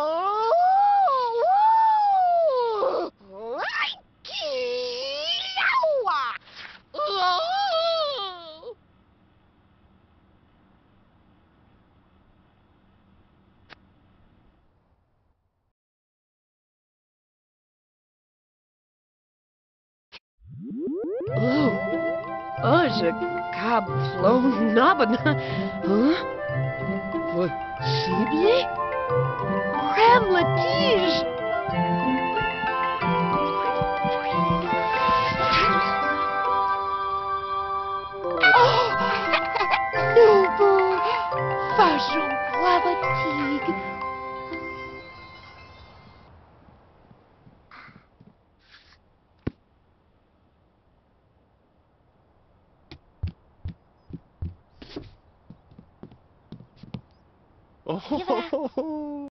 Oh! Ay-ki-lawa! Oh! Oh, oh, je cab flown naben. Huh? Possible? La tige. Oh,